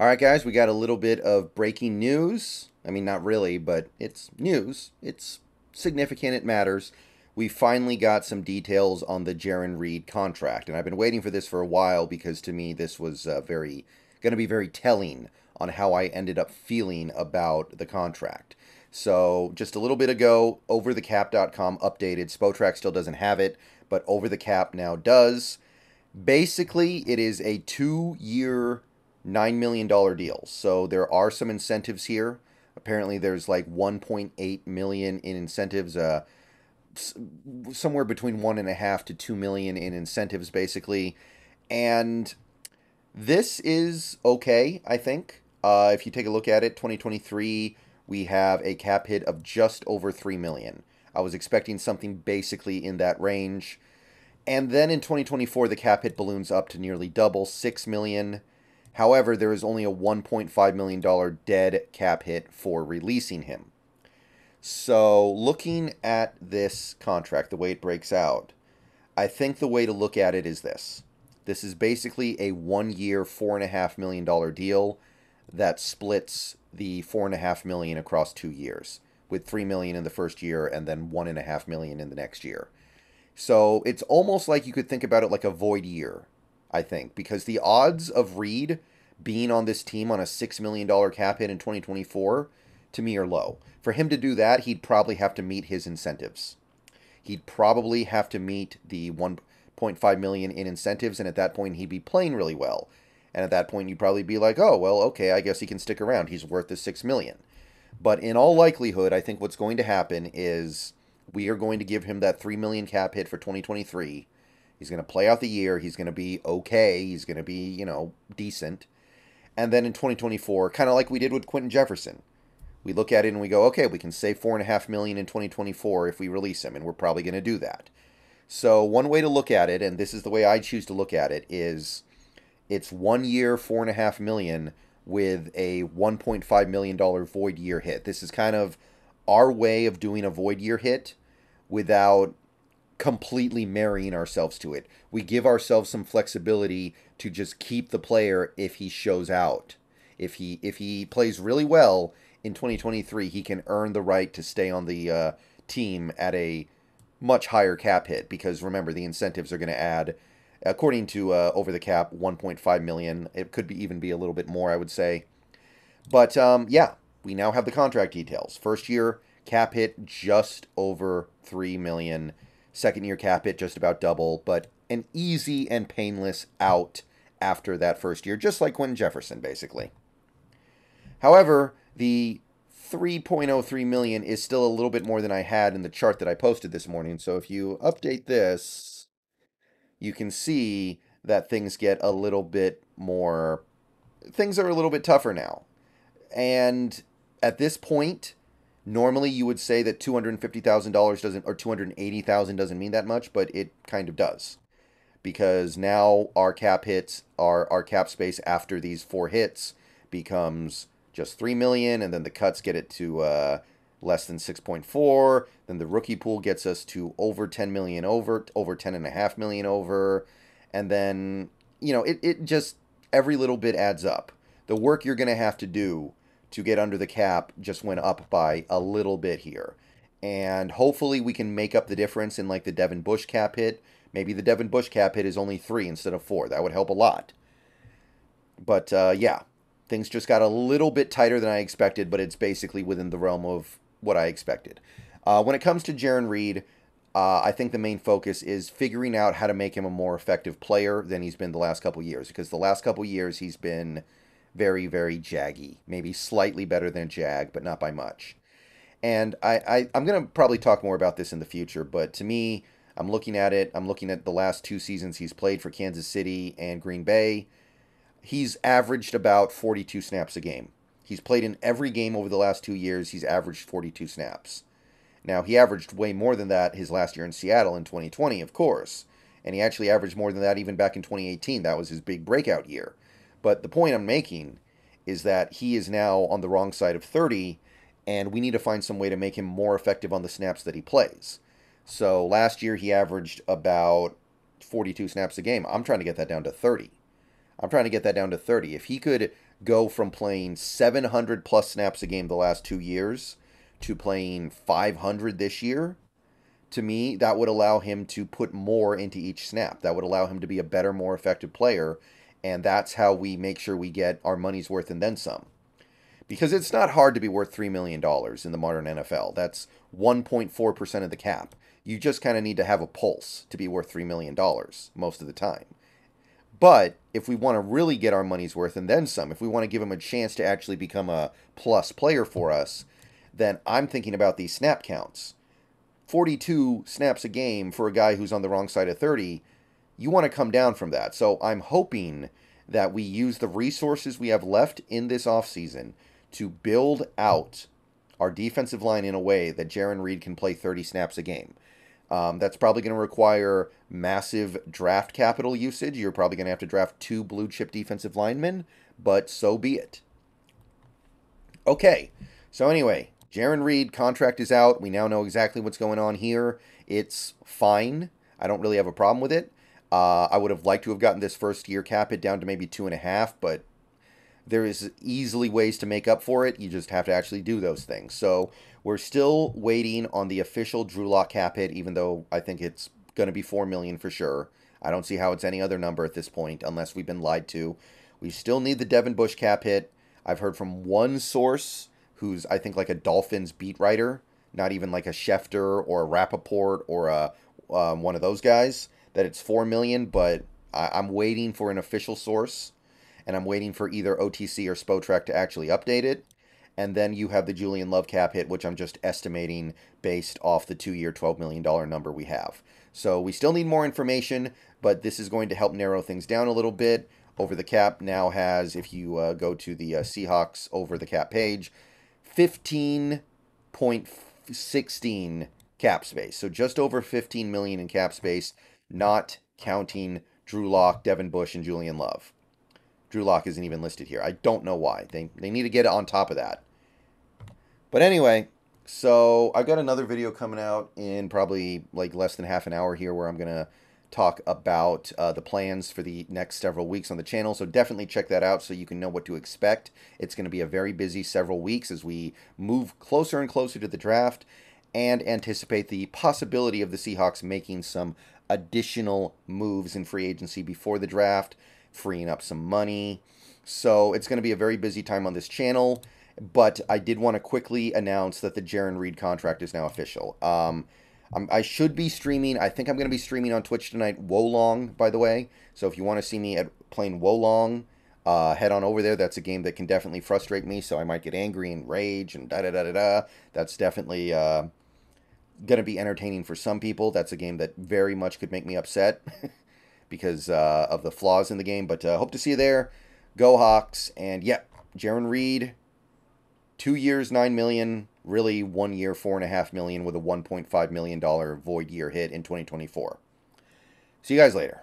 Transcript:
All right, guys, we got a little bit of breaking news. I mean, not really, but it's news. It's significant, it matters. We finally got some details on the Jarran Reed contract, and I've been waiting for this for a while because to me this was uh, very going to be very telling on how I ended up feeling about the contract. So, just a little bit ago, overthecap.com updated. Spotrac still doesn't have it, but Over the Cap now does. Basically, it is a two year $9 million deals. So there are some incentives here. Apparently, there's like 1.8 million in incentives, uh, somewhere between one and a half to two million in incentives, basically. And this is okay, I think. Uh, if you take a look at it, 2023, we have a cap hit of just over 3 million. I was expecting something basically in that range. And then in 2024, the cap hit balloons up to nearly double, 6 million. However, there is only a $1.5 million dead cap hit for releasing him. So, looking at this contract, the way it breaks out, I think the way to look at it is this. This is basically a one year, $4.5 million deal that splits the 4.5 million across two years, with 3 million in the first year and then 1.5 million in the next year. So, it's almost like you could think about it like a void year I think, because the odds of Reed being on this team on a $6 million cap hit in 2024 to me are low. For him to do that, he'd probably have to meet his incentives. He'd probably have to meet the 1.5 million in incentives, and at that point, he'd be playing really well. And at that point, you'd probably be like, oh, well, okay, I guess he can stick around. He's worth the 6 million. But in all likelihood, I think what's going to happen is we are going to give him that 3 million cap hit for 2023 He's going to play out the year. He's going to be okay. He's going to be, you know, decent. And then in 2024, kind of like we did with Quinton Jefferson, we look at it and we go, okay, we can save four and a half million in 2024 if we release him, and we're probably going to do that. So one way to look at it, and this is the way I choose to look at it, is it's one year, four and a half million with a 1.5 million dollar void year hit. This is kind of our way of doing a void year hit without completely marrying ourselves to it. We give ourselves some flexibility to just keep the player if he shows out. If he if he plays really well in 2023, he can earn the right to stay on the uh, team at a much higher cap hit because remember the incentives are going to add according to uh, over the cap 1.5 million it could be even be a little bit more i would say but um, yeah we now have the contract details first year cap hit just over 3 million Second year cap hit just about double, but an easy and painless out after that first year, just like Quinton Jefferson, basically. However, the 3.03 million is still a little bit more than I had in the chart that I posted this morning. So if you update this, you can see that things get a little bit more, things are a little bit tougher now. And at this point, Normally, you would say that two hundred fifty thousand dollars doesn't, or two hundred eighty thousand doesn't mean that much, but it kind of does, because now our cap hits, our our cap space after these four hits becomes just three million, and then the cuts get it to uh, less than six point four. Then the rookie pool gets us to over ten million over, over ten and a half million over, and then you know it it just every little bit adds up. The work you're going to have to do to get under the cap just went up by a little bit here. And hopefully we can make up the difference in like the Devin Bush cap hit. Maybe the Devin Bush cap hit is only three instead of four. That would help a lot. But uh, yeah, things just got a little bit tighter than I expected, but it's basically within the realm of what I expected. Uh, when it comes to Jarran Reed, uh, I think the main focus is figuring out how to make him a more effective player than he's been the last couple years. Because the last couple years he's been very, very jaggy. Maybe slightly better than Jag, but not by much. And I, I, I'm going to probably talk more about this in the future, but to me, I'm looking at it. I'm looking at the last two seasons he's played for Kansas City and Green Bay. He's averaged about 42 snaps a game. He's played in every game over the last two years. He's averaged 42 snaps. Now, he averaged way more than that his last year in Seattle in 2020, of course. And he actually averaged more than that even back in 2018. That was his big breakout year. But the point I'm making is that he is now on the wrong side of 30, and we need to find some way to make him more effective on the snaps that he plays. So last year he averaged about 42 snaps a game. I'm trying to get that down to 30. I'm trying to get that down to 30. If he could go from playing 700 plus snaps a game the last two years to playing 500 this year, to me, that would allow him to put more into each snap. That would allow him to be a better, more effective player. And that's how we make sure we get our money's worth and then some. Because it's not hard to be worth $3 million in the modern NFL. That's 1.4% of the cap. You just kind of need to have a pulse to be worth $3 million most of the time. But if we want to really get our money's worth and then some, if we want to give him a chance to actually become a plus player for us, then I'm thinking about these snap counts. 42 snaps a game for a guy who's on the wrong side of 30, you want to come down from that. So I'm hoping that we use the resources we have left in this offseason to build out our defensive line in a way that Jarran Reed can play 30 snaps a game. Um, that's probably going to require massive draft capital usage. You're probably going to have to draft two blue chip defensive linemen, but so be it. Okay, so anyway, Jarran Reed contract is out. We now know exactly what's going on here. It's fine. I don't really have a problem with it. Uh, I would have liked to have gotten this first year cap hit down to maybe two and a half, but there is easily ways to make up for it. You just have to actually do those things. So we're still waiting on the official Drew Lock cap hit, even though I think it's going to be four million for sure. I don't see how it's any other number at this point, unless we've been lied to. We still need the Devin Bush cap hit. I've heard from one source who's I think like a Dolphins beat writer, not even like a Schefter or a Rapoport or a um, one of those guys, that it's four million. But I, I'm waiting for an official source, and I'm waiting for either OTC or Spotrac to actually update it and then you have the Julian Love cap hit, which I'm just estimating based off the two year, $12 million number we have. So we still need more information, but this is going to help narrow things down a little bit. Over the cap now has, if you uh, go to the uh, Seahawks over the cap page, 15.16 cap space. So just over 15 million in cap space, not counting Drew Lock, Devin Bush, and Julian Love. Drew Lock isn't even listed here. I don't know why. They, they need to get on top of that. But anyway, so I've got another video coming out in probably like less than half an hour here where I'm going to talk about uh, the plans for the next several weeks on the channel. So definitely check that out so you can know what to expect. It's going to be a very busy several weeks as we move closer and closer to the draft and anticipate the possibility of the Seahawks making some additional moves in free agency before the draft freeing up some money. So it's going to be a very busy time on this channel. But I did want to quickly announce that the Jarran Reed contract is now official. Um, i should be streaming. I think I'm going to be streaming on Twitch tonight. Wolong, by the way. So if you want to see me at playing Wolong, uh, head on over there. That's a game that can definitely frustrate me. So I might get angry and rage and da da da da da. That's definitely uh, going to be entertaining for some people. That's a game that very much could make me upset. because uh, of the flaws in the game. But uh, hope to see you there. Go Hawks. And yeah, Jarran Reed, two years, nine million. Really, one year, four and a half million with a $1.5 million void year hit in 2024. See you guys later.